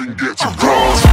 even get to cross.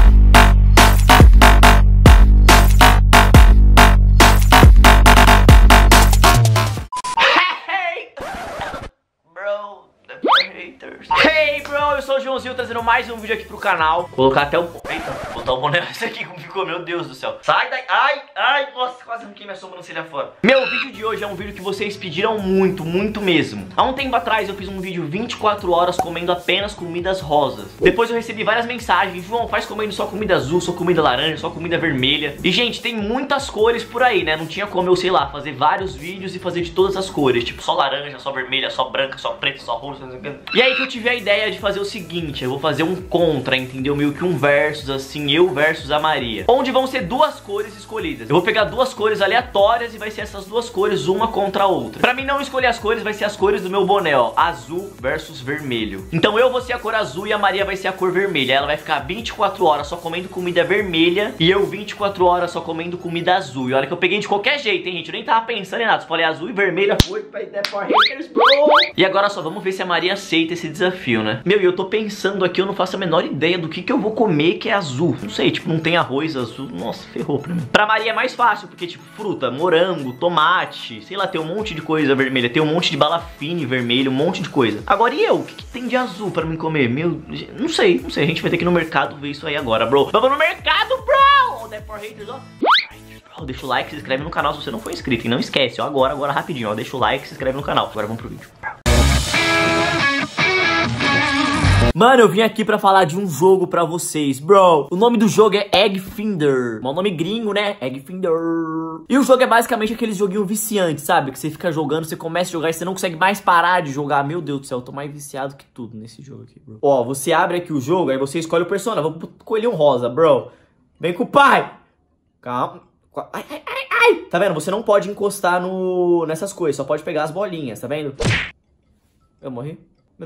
Hey! Bro, eu sou o Joãozinho trazendo mais um vídeo aqui pro canal. Vou colocar até o... Eita, botar o boné esse aqui como ficou, meu Deus do céu. Sai daí, ai, ai, nossa, quase arranquei minha sobrancelha fora. Meu vídeo de hoje é um vídeo que vocês pediram muito, muito mesmo. Há um tempo atrás eu fiz um vídeo 24 horas comendo apenas comidas rosas. Depois eu recebi várias mensagens, João, faz comendo só comida azul, só comida laranja, só comida vermelha. E, gente, tem muitas cores por aí, né? Não tinha como eu, sei lá, fazer vários vídeos e fazer de todas as cores. Tipo, só laranja, só vermelha, só branca, só preta, só roxa, não sei o que. E aí que eu tive a ideia de fazer o seguinte, eu vou fazer um contra, entendeu? Meio que um versus, assim, eu versus a Maria. Onde vão ser duas cores escolhidas. Eu vou pegar duas cores aleatórias e vai ser essas duas cores, uma contra a outra. Pra mim não escolher as cores, vai ser as cores do meu boné, ó. Azul versus vermelho. Então eu vou ser a cor azul e a Maria vai ser a cor vermelha. Ela vai ficar 24 horas só comendo comida vermelha e eu 24 horas só comendo comida azul. E olha que eu peguei de qualquer jeito, hein, gente? Eu nem tava pensando em nada. Só falei azul e vermelho! E agora só vamos ver se a Maria aceita esse desafio, né? Meu, e eu tô pensando aqui, eu não faço a menor ideia do que que eu vou comer que é azul. Não sei, tipo, não tem arroz azul. Nossa, ferrou pra mim. Pra Maria é mais fácil, porque, tipo, fruta, morango, tomate, sei lá, tem um monte de coisa vermelha. Tem um monte de balafine vermelho, um monte de coisa. Agora, e eu? O que, que tem de azul pra mim comer? Meu, não sei, não sei. A gente vai ter que ir no mercado ver isso aí agora, bro. Vamos no mercado, bro! Power Haters. Ó, Deixa o like, se inscreve no canal se você não for inscrito. E não esquece, ó, agora, agora, rapidinho, ó. Deixa o like, se inscreve no canal. Agora vamos pro vídeo. Mano, eu vim aqui pra falar de um jogo pra vocês, bro. O nome do jogo é Egg Finder. Nome gringo, né? Egg Finder. E o jogo é basicamente aquele joguinho viciante, sabe? Que você fica jogando, você começa a jogar e você não consegue mais parar de jogar. Meu Deus do céu, eu tô mais viciado que tudo nesse jogo aqui, bro. Ó, você abre aqui o jogo, aí você escolhe o personagem. Vou escolher um rosa, bro. Vem com o pai. Calma. Ai, ai, ai, ai. Tá vendo? Você não pode encostar no... nessas coisas, só pode pegar as bolinhas, tá vendo? Eu morri?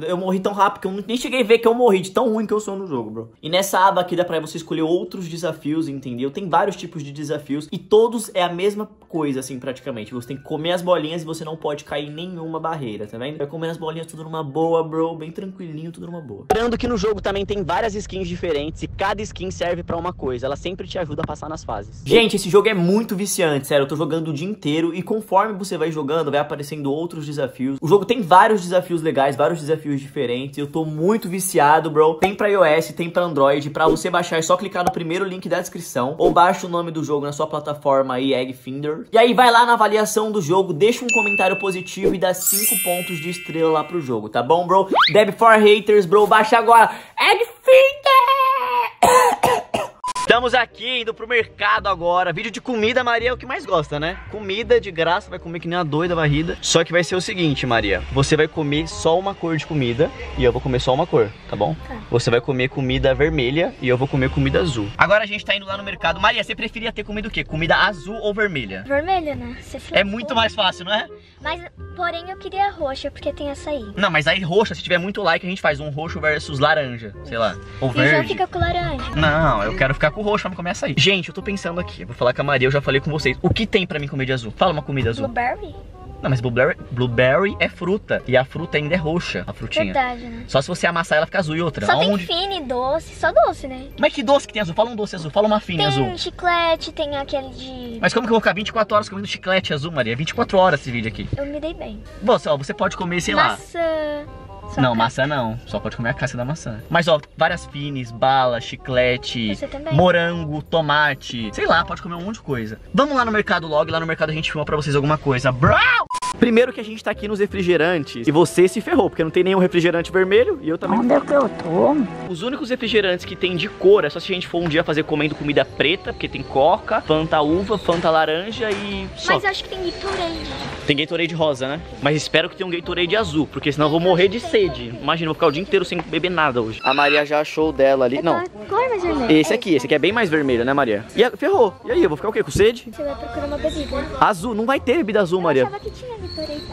Eu morri tão rápido que eu nem cheguei a ver que eu morri de tão ruim que eu sou no jogo, bro. E nessa aba aqui dá pra você escolher outros desafios, entendeu? Tem vários tipos de desafios e todos é a mesma coisa, assim, praticamente. Você tem que comer as bolinhas e você não pode cair em nenhuma barreira, tá vendo? Vai comer as bolinhas tudo numa boa, bro, bem tranquilinho, tudo numa boa. Lembrando que no jogo também tem várias skins diferentes e cada skin serve pra uma coisa. Ela sempre te ajuda a passar nas fases. Gente, esse jogo é muito viciante, sério. Eu tô jogando o dia inteiro e conforme você vai jogando, vai aparecendo outros desafios. O jogo tem vários desafios legais, vários desafios diferentes. Eu tô muito viciado, bro. Tem pra iOS, tem pra Android. Pra você baixar é só clicar no primeiro link da descrição ou baixa o nome do jogo na sua plataforma aí, Egg Finder. E aí vai lá na avaliação do jogo, deixa um comentário positivo e dá 5 pontos de estrela lá pro jogo, tá bom, bro? Deb for Haters, bro. Baixa agora. Egg Finder! Estamos aqui indo pro mercado agora. Vídeo de comida, Maria é o que mais gosta, né? Comida de graça, vai comer que nem uma doida varrida. Só que vai ser o seguinte, Maria. Você vai comer só uma cor de comida e eu vou comer só uma cor, tá bom? Tá. Você vai comer comida vermelha e eu vou comer comida azul. Agora a gente tá indo lá no mercado. Maria, você preferia ter comido o quê? Comida azul ou vermelha? Vermelho, né? Você É muito mais fácil, não é? Mas, porém, eu queria roxa, porque tem açaí. Não, mas aí roxa, se tiver muito like, a gente faz um roxo versus laranja, sei lá. Ou E verde. fica com laranja. Não, eu quero ficar com roxo, vamos comer açaí. Gente, eu tô pensando aqui, eu vou falar com a Maria, eu já falei com vocês. O que tem pra mim comer de azul? Fala uma comida azul. Blueberry? Não, mas blueberry, blueberry é fruta. E a fruta ainda é roxa, a frutinha. Verdade, né? Só se você amassar ela fica azul e outra. Só Aonde? tem fine, doce, só doce, né? Mas que doce que tem azul? Fala um doce azul, fala uma fine tem azul. chiclete, tem aquele de... Mas como que eu vou ficar 24 horas comendo chiclete azul, Maria? 24 horas esse vídeo aqui. Eu me dei bem. Você, você pode comer, sei lá. Maçã. Só Não, maçã não. Só pode comer a casca da maçã. Mas ó, várias fines, bala, chiclete, morango, tomate. Sei lá, pode comer um monte de coisa. Vamos lá no mercado logo, lá no mercado a gente filma pra vocês alguma coisa. Bro! Primeiro que a gente tá aqui nos refrigerantes e você se ferrou, porque não tem nenhum refrigerante vermelho e eu também. Onde é que eu tô? Os únicos refrigerantes que tem de cor é só se a gente for um dia fazer comendo comida preta, porque tem coca, fanta uva, fanta laranja e só. Mas eu acho que tem Gatorade. Tem Gatorade rosa, né? Mas espero que tenha um Gatorade azul, porque senão eu vou morrer de sede. Imagina, eu vou ficar o dia inteiro sem beber nada hoje. A Maria já achou o dela ali. Não, Cor mais vermelha. esse aqui, esse aqui é bem mais vermelho, né, Maria? E a- ferrou. E aí, eu vou ficar o quê? Com sede? Você vai procurar uma bebida. Azul, não vai ter bebida azul, Eu Maria. achava que tinha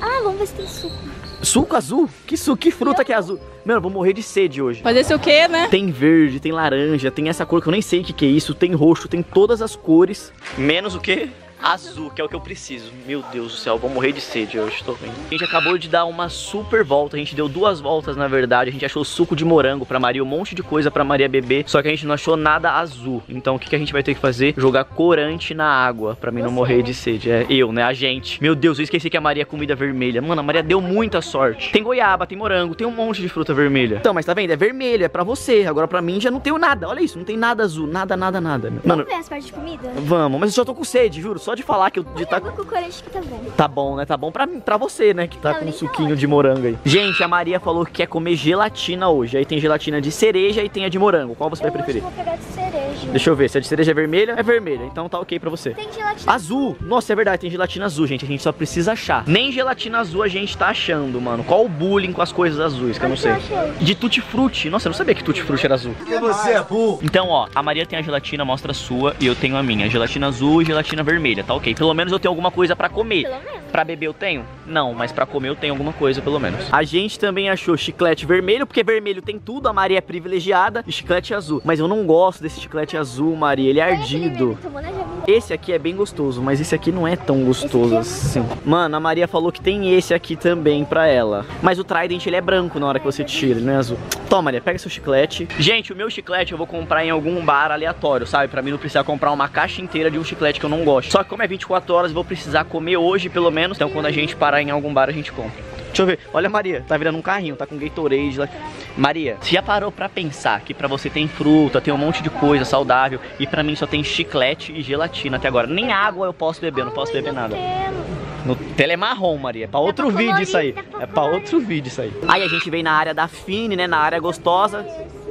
Ah, vamos ver se tem suco. Suco azul? Que suco? Que fruta que é azul? Mano, eu vou morrer de sede hoje. Fazer isso o quê, né? Tem verde, tem laranja, tem essa cor que eu nem sei o que, que é isso, tem roxo, tem todas as cores. Menos o quê? Azul, que é o que eu preciso. Meu Deus do céu, vou morrer de sede hoje, tô vendo. A gente acabou de dar uma super volta, a gente deu duas voltas na verdade. A gente achou suco de morango pra Maria, um monte de coisa pra Maria beber, só que a gente não achou nada azul. Então o que, que a gente vai ter que fazer? Jogar corante na água pra mim não Você, morrer né? de sede. É eu, né? A gente. Meu Deus, eu esqueci que a Maria é comida vermelha. Mano, a Maria deu muita sorte. Tem goiaba, tem morango, tem um monte de fruta vermelha. Então, mas tá vendo? É vermelho, é pra você. Agora pra mim já não tenho nada. Olha isso, não tem nada azul, nada, nada, nada. Mano, Vamos ver as partes de comida? vamos, mas eu já tô com sede, juro. Só de falar que eu de Tá... tá Água com corante que tá bom. Tá bom, né? Tá bom pra, mim, pra você, né? Que tá Não, com um nem tá suquinho de morango aí. Gente, a Maria falou que quer comer gelatina hoje. Aí tem gelatina de cereja e tem a de morango. Qual você vai eu que preferir? vou pegar de cereja. Deixa eu ver. Se a de cereja é vermelha, é vermelha. Então tá ok pra você. Tem gelatina. Azul! Nossa, é verdade, tem gelatina azul, gente. A gente só precisa achar. Nem gelatina azul a gente tá achando, mano. Qual o bullying com as coisas azuis, que eu não sei. eu achei? De tutti frutti. Nossa, eu não sabia que tutti frutti era azul. Porque você é burro. Então, ó, a Maria tem a gelatina, mostra a sua, e eu tenho a minha. Gelatina azul e gelatina vermelha, tá ok? Pelo menos eu tenho alguma coisa pra comer. Pelo menos. Pra beber eu tenho? Não, mas pra comer eu tenho alguma coisa, pelo menos. A gente também achou chiclete vermelho, porque vermelho tem tudo, a Maria é privilegiada, e chiclete azul. Mas eu não gosto desse chiclete azul, Maria, ele é ardido. vermelho, tomou na. Esse aqui é bem gostoso, mas esse aqui não é tão gostoso aqui assim. Mano, a Maria falou que tem esse aqui também pra ela. Mas o Trident, ele é branco na hora que você tira, ele não é azul. Toma, Maria, pega seu chiclete. Gente, o meu chiclete eu vou comprar em algum bar aleatório, sabe? Pra mim não precisar comprar uma caixa inteira de um chiclete que eu não gosto. Só que como é 24 horas, eu vou precisar comer hoje, pelo menos. Então quando a gente parar em algum bar, a gente compra. Deixa eu ver. Olha a Maria, tá virando um carrinho, tá com Gatorade lá. Maria, você já parou pra pensar que pra você tem fruta, tem um monte de coisa saudável e pra mim só tem chiclete e gelatina até agora. Nem água eu posso beber, eu não posso beber nada. Nutella. No tele é marrom, Maria. É pra outro pra vídeo isso aí. pra É pra outro vídeo isso aí. Aí a gente vem na área da Fine, né? Na área gostosa.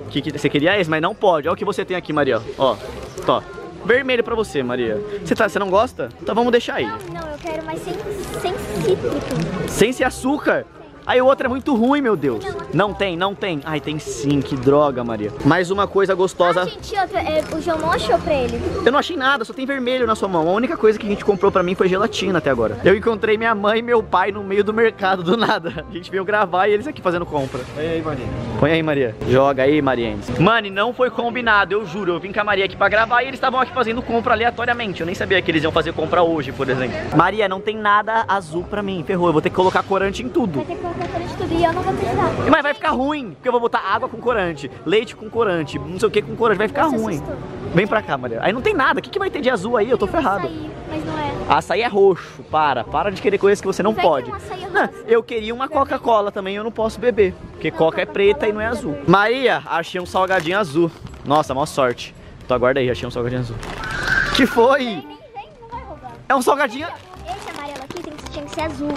Que, que, você queria esse, mas não pode. Olha o que você tem aqui, Maria. Ó, ó. Vermelho pra você, Maria. Você, tá, você não gosta? Então vamos deixar aí. Quero mais sem, sem cítrico. Sem ser açúcar. Aí o outro é muito ruim, meu Deus. Não tem, não tem. Ai, tem sim, que droga, Maria. Mais uma coisa Ah, gostosa. gente, outra, é, o João não achou pra ele. Eu não achei nada, só tem vermelho na sua mão. A única coisa que a gente comprou pra mim foi gelatina até agora. Eu encontrei minha mãe e meu pai no meio do mercado do nada. A gente veio gravar e eles aqui fazendo compra. E aí, Maria? Põe aí, Maria. Joga aí, Mariennes. Mano, e não foi combinado, eu juro. Eu vim com a Maria aqui pra gravar e eles estavam aqui fazendo compra aleatoriamente. Eu nem sabia que eles iam fazer compra hoje, por exemplo. Maria, não tem nada azul pra mim. Ferrou, eu vou ter que colocar corante em tudo. Vai ter que colocar corante tudo e eu não vou precisar. Mas vai ficar ruim, porque eu vou botar água com corante, leite com corante, não sei o que com corante, vai ficar ruim. assustou. Vem pra cá, Maria. Aí não tem nada. O que, que vai ter de azul aí? Eu tô ferrado. açaí, mas não é. Açaí é roxo, para. Para de querer coisas que você não Vai ter pode. um açaí Não, eu queria uma Coca-Cola também, eu não posso beber. Porque Não, Coca é preta e não é não azul. Maria, achei um salgadinho azul. Nossa, mó sorte. Então aguarda aí, achei um salgadinho azul. Que foi? Vem, nem vem, não vai roubar. É um salgadinho. Ser azul.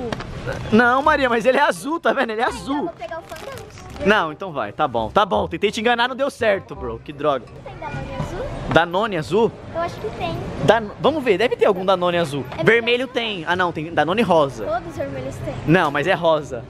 Não, Maria, mas ele é azul, tá vendo? Ele é Aí eu azul. vou pegar o Fandangos. Não, então vai, tá bom, tá bom. Tentei te enganar, não deu certo, bro. Que droga. Tem Danone azul? Danone azul? Eu acho que tem. Dan... Vamos ver, deve ter algum Danone azul. É Vermelho tem. Ah, não, tem Danone rosa. Todos os vermelhos tem. Não, mas é rosa.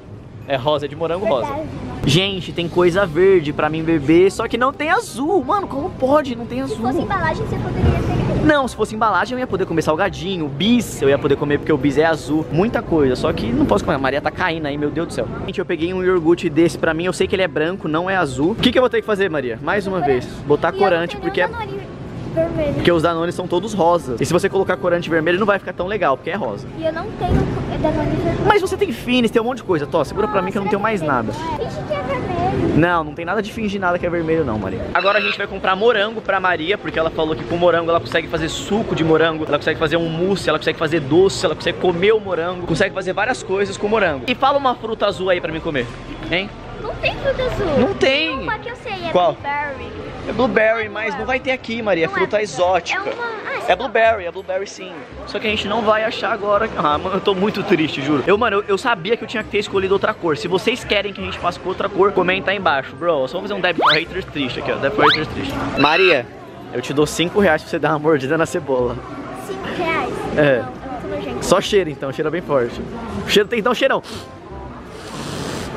É rosa, é de morango rosa. Verdade. Gente, tem coisa verde pra mim beber, só que não tem azul. Mano, como pode? Não tem Se fosse azul. embalagem, você poderia pegar. Não, se fosse embalagem eu ia poder comer salgadinho, bis eu ia poder comer porque o bis é azul, muita coisa, só que não posso comer. A Maria tá caindo aí, meu Deus do céu. Gente, eu peguei um iogurte desse pra mim, eu sei que ele é branco, não é azul. O que, que eu vou ter que fazer, Maria? Mais uma vez, botar corante, porque é vermelho. porque os Danones são todos rosas. E se você colocar corante vermelho, não vai ficar tão legal, porque é rosa. E eu não tenho Danone vermelho. Mas você tem Fines, tem um monte de coisa. Tó, segura pra Ah, mim que eu não tenho mais nada. Finge que é vermelho. Não, não tem nada de fingir nada que é vermelho não, Maria. Agora a gente vai comprar morango pra Maria, porque ela falou que com morango ela consegue fazer suco de morango, ela consegue fazer um mousse, ela consegue fazer doce, ela consegue comer o morango, consegue fazer várias coisas com morango. E fala uma fruta azul aí pra mim comer, hein? Não tem fruta azul. Não tem. Uma que eu sei, é Qual? blueberry. É blueberry, mas não vai ter aqui, Maria, é Não é fruta fruta. exótica. É uma- ah, É blueberry, é blueberry sim. Só que a gente não vai achar agora. Ah, mano, eu tô muito triste, juro. Eu, mano, eu, eu sabia que eu tinha que ter escolhido outra cor. Se vocês querem que a gente faça com outra cor, comenta aí embaixo, bro. Só vou fazer um Deb for Haters triste aqui, ó. Deb for Haters triste. Maria, eu te dou 5 reais pra você dar uma mordida na cebola. Cinco reais? É. Não, é muito nojento. Só cheira então, cheira bem forte. O cheiro tem que dar um cheirão.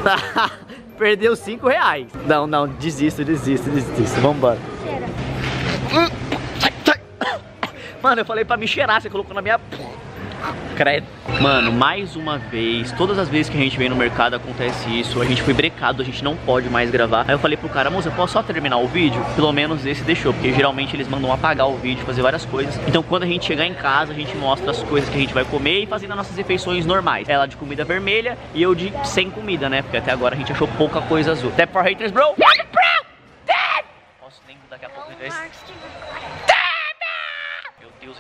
Perdeu 5 reais. Não, não, desisto, desisto, desisto. Vambora. Cheira. Sai. Mano, eu falei pra me cheirar, você colocou na minha. Credo. Mano, mais uma vez, todas as vezes que a gente vem no mercado acontece isso. A gente foi brecado, a gente não pode mais gravar. Aí eu falei pro cara, moça, posso só terminar o vídeo? Pelo menos esse deixou, porque geralmente eles mandam apagar o vídeo, fazer várias coisas. Então quando a gente chegar em casa, a gente mostra as coisas que a gente vai comer e fazendo as nossas refeições normais. Ela de comida vermelha e eu de sem comida, né? Porque até agora a gente achou pouca coisa azul. Tap for haters, bro! Posso nem daqui a pouco. A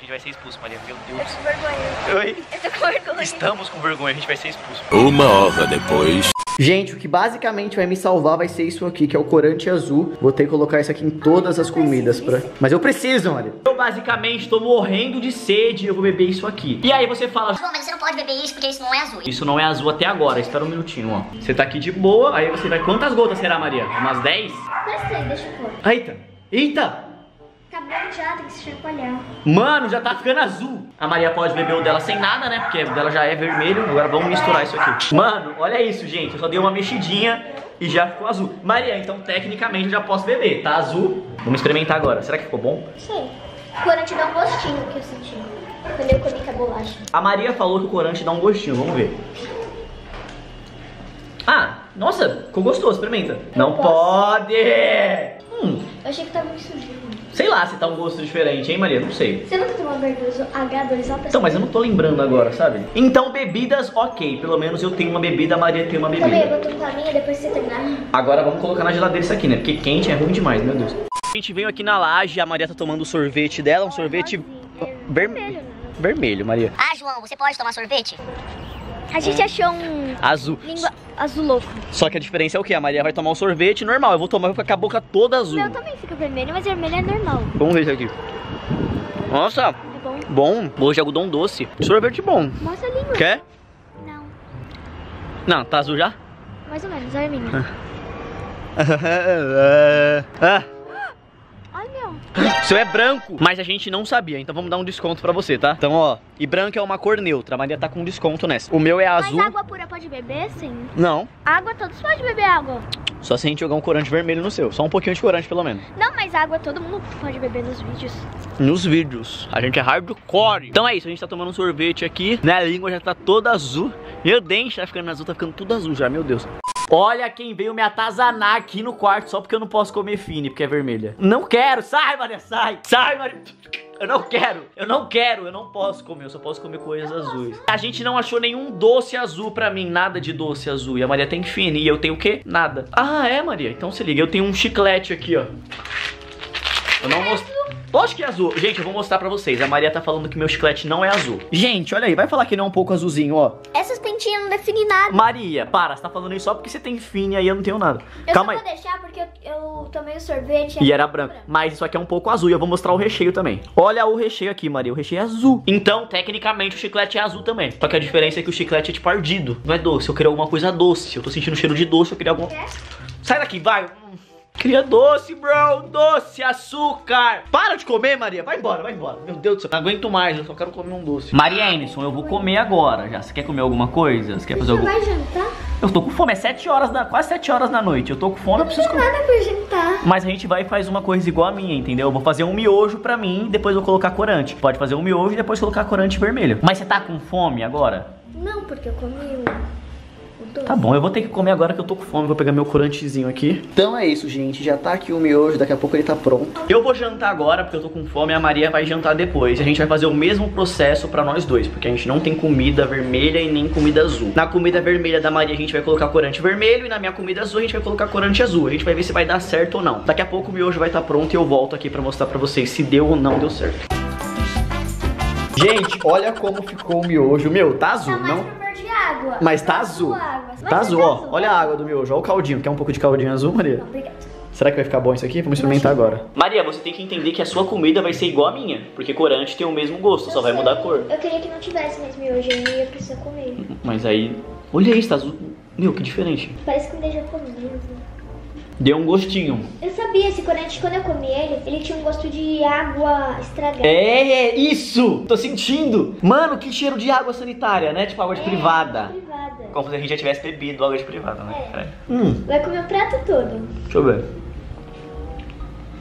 gente vai ser expulso, Maria. Meu Eu Deus. tô com vergonha. Oi? Eu tô com vergonha. Estamos com vergonha, a gente vai ser expulso. Uma hora depois. Gente, o que basicamente vai me salvar vai ser isso aqui, que é o corante azul. Vou ter que colocar isso aqui em todas as comidas pra... Mas eu preciso, Maria. Eu basicamente tô morrendo de sede e eu vou beber isso aqui. E aí você fala... João, mas você não pode beber isso porque isso não é azul. Isso não é azul até agora, espera um minutinho, ó. Você tá aqui de boa, aí você vai... Quantas gotas será, Maria? Umas 10? Mas tem, deixa eu pôr. Eita! Eita! Bom já, tem que se chacoalhar. Mano, já tá ficando azul. A Maria pode beber o dela sem nada, né? Porque o dela já é vermelho. Agora vamos misturar isso aqui. Mano, olha isso, gente. Eu só dei uma mexidinha e já ficou azul. Maria, então tecnicamente eu já posso beber. Tá azul. Vamos experimentar agora. Será que ficou bom? Sei. Corante dá um gostinho que eu senti. Quando eu comi com a bolacha. A Maria falou que o corante dá um gostinho. Vamos ver. Ah, nossa, ficou gostoso. Experimenta. Não posso. pode! Hum, Eu achei que tava muito sujinho. Sei lá se tá um gosto diferente, hein, Maria? Não sei. Você nunca tomou H2O pra Então, mas eu não tô lembrando agora, sabe? Então, bebidas, ok. Pelo menos eu tenho uma bebida, a Maria tem uma Também, bebida. eu vou tomar a minha depois você terminar. Agora vamos colocar na geladeira isso aqui, né? Porque quente é ruim demais, meu Deus. A gente veio aqui na laje, a Maria tá tomando o sorvete dela, um sorvete vermelho. né? Vermelho, Maria. Ah, João, você pode tomar sorvete? A gente achou um Azul. língua azul louco. Só que a diferença é o que? A Maria vai tomar um sorvete normal. Eu vou tomar com a boca toda O azul. meu também fica vermelho, mas vermelho é normal. Vamos ver isso aqui. Nossa, É bom. bom. De algodão doce. Sorvete bom. Mostra a língua. Quer? Não, Não, tá azul já? mais ou menos. Olha a minha. ah. O seu é branco, mas a gente não sabia, então vamos dar um desconto pra você, tá? Então, ó, e branco é uma cor neutra, a Maria tá com desconto nessa. O meu é azul. Mas água pura pode beber, sim. Não, Água, todos podem beber água. só se a gente jogar um corante vermelho no seu. Só um pouquinho de corante, pelo menos. Não, mas água todo mundo pode beber nos vídeos. Nos vídeos. A gente é hardcore. Então é isso, a gente tá tomando um sorvete aqui, né? A língua já tá toda azul. Meu dente tá ficando azul, tá ficando tudo azul já, meu Deus. Olha quem veio me atazanar aqui no quarto só porque eu não posso comer fine, porque é vermelha. Não quero, sai, Maria, sai. Sai, Maria. Eu não quero, eu não quero, eu não posso comer, eu só posso comer coisas azuis. A gente não achou nenhum doce azul pra mim, nada de doce azul. E a Maria tem fine, e eu tenho o quê? Nada. Ah, é, Maria? Então se liga, eu tenho um chiclete aqui, ó. Eu não mostro. Lógico que é azul. Gente, eu vou mostrar pra vocês. A Maria tá falando que meu chiclete não é azul. Gente, olha aí, vai falar que não é um pouco azulzinho, ó. Essas pentinhas não definem nada. Maria, para, você tá falando isso só porque você tem fine aí eu não tenho nada. Eu Calma só aí. vou deixar porque eu, eu tomei o sorvete. E era branco. Mas isso aqui é um pouco azul e eu vou mostrar o recheio também. Olha o recheio aqui, Maria. O recheio é azul. Então, tecnicamente, o chiclete é azul também. Só que a diferença é que o chiclete é tipo ardido. Não é doce. Eu queria alguma coisa doce. Eu tô sentindo cheiro de doce, eu queria alguma. Sai daqui, vai. Hum. Queria doce, bro. Doce, açúcar. Para de comer, Maria. Vai embora, vai embora. Meu Deus do céu. Não aguento mais. Eu só quero comer um doce. Maria Anderson, eu vou comer agora já. Você quer comer alguma coisa? Você quer fazer Você alguma vai jantar? Eu tô com fome. É 7 horas da. Quase 7 horas da noite. Eu tô com fome, eu preciso comer. Nada pra jantar. Mas a gente vai e faz uma coisa igual a minha, entendeu? Eu vou fazer um miojo pra mim e depois eu vou colocar corante. Pode fazer um miojo e depois colocar corante vermelho. Mas você tá com fome agora? Não, porque eu comi doce. Tá bom, eu vou ter que comer agora que eu tô com fome. Vou pegar meu corantezinho aqui. Então é isso, gente. Já tá aqui o miojo, daqui a pouco ele tá pronto. Eu vou jantar agora porque eu tô com fome e a Maria vai jantar depois. A gente vai fazer o mesmo processo pra nós dois, porque a gente não tem comida vermelha e nem comida azul. Na comida vermelha da Maria a gente vai colocar corante vermelho e na minha comida azul a gente vai colocar corante azul. A gente vai ver se vai dar certo ou não. Daqui a pouco o miojo vai estar pronto e eu volto aqui pra mostrar pra vocês se deu ou não deu certo. Gente, olha como ficou o miojo. Meu, tá azul, Tá não? De água. Mas tá azul. água. Mas Tá azul, ó. Olha a água do miojo, olha o caldinho. Quer um pouco de caldinho azul, Maria? Obrigada. Será que vai ficar bom isso aqui? Vamos experimentar agora. Maria, você tem que entender que a sua comida vai ser igual a minha. Porque corante tem o mesmo gosto, só vai mudar a cor. Eu queria que não tivesse mais miojo, eu ia precisar comer. Mas aí. Olha isso, tá azul. Meu, que diferente. Parece comida japonesa. Deu um gostinho. Eu sabia, esse corante, quando eu comi ele, ele tinha um gosto de água estragada. É, isso! Tô sentindo! Mano, que cheiro de água sanitária, né? Tipo água de É, privada. privada. Como se a gente já tivesse bebido água de privada, né? É. Hum, Vai comer o prato todo. deixa eu ver.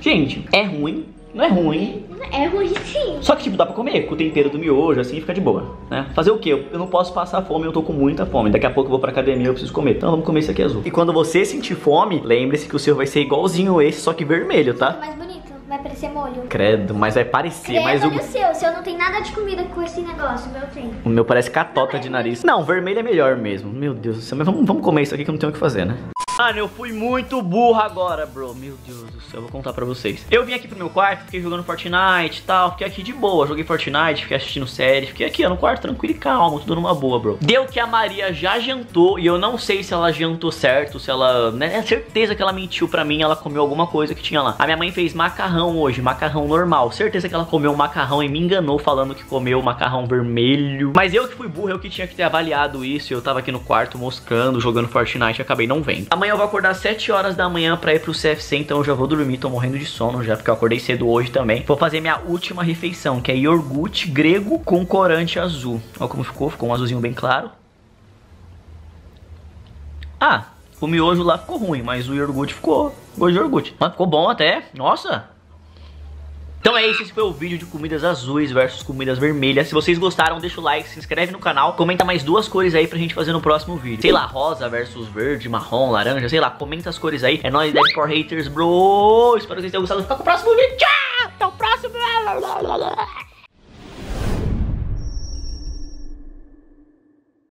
Gente, é ruim, Não é ruim. É ruim sim. Só que, tipo, dá pra comer com o tempero do miojo, assim, fica de boa, né? Fazer o quê? Eu, não posso passar fome, eu tô com muita fome. Daqui a pouco eu vou pra academia, eu preciso comer. Então vamos comer isso aqui azul. E quando você sentir fome, lembre-se que o seu vai ser igualzinho esse, só que vermelho, tá? Mais bonito. Vai parecer molho. Credo, mas vai parecer, Credo, mas o... o seu. O seu não tem nada de comida com esse negócio. O meu tem. O meu parece catota de nariz. Não, vermelho é melhor mesmo. Meu Deus do céu. Mas vamos, vamos comer isso aqui que eu não tenho o que fazer, né? Mano, eu fui muito burro agora, bro. Meu Deus do céu, eu vou contar pra vocês. Eu vim aqui pro meu quarto, fiquei jogando Fortnite e tal. Fiquei aqui de boa. Joguei Fortnite, fiquei assistindo série. Fiquei aqui ó, no quarto tranquilo e calmo, tudo numa boa, bro. Deu que a Maria já jantou e eu não sei se ela jantou certo, se ela. Né, é certeza que ela mentiu pra mim. Ela comeu alguma coisa que tinha lá. A minha mãe fez macarrão hoje, macarrão normal. Certeza que ela comeu macarrão e me enganou falando que comeu macarrão vermelho. Mas eu que fui burro, eu que tinha que ter avaliado isso. Eu tava aqui no quarto moscando, jogando Fortnite acabei não vendo. Amanhã eu vou acordar às 7 horas da manhã pra ir pro CFC, então eu já vou dormir. Tô morrendo de sono já, porque eu acordei cedo hoje também. Vou fazer minha última refeição, que é iogurte grego com corante azul. Olha como ficou, ficou um azulzinho bem claro. Ah, o miojo lá ficou ruim, mas o iogurte ficou gosto de iogurte. Mas ficou bom até, nossa. Então é isso, esse foi o vídeo de comidas azuis versus comidas vermelhas. Se vocês gostaram, deixa o like, se inscreve no canal, comenta mais duas cores aí pra gente fazer no próximo vídeo. Sei lá, rosa versus verde, marrom, laranja, sei lá, comenta as cores aí. É nóis, Dead for Haters, bro! Espero que vocês tenham gostado. Fica com o próximo vídeo. Tchau! Até o próximo!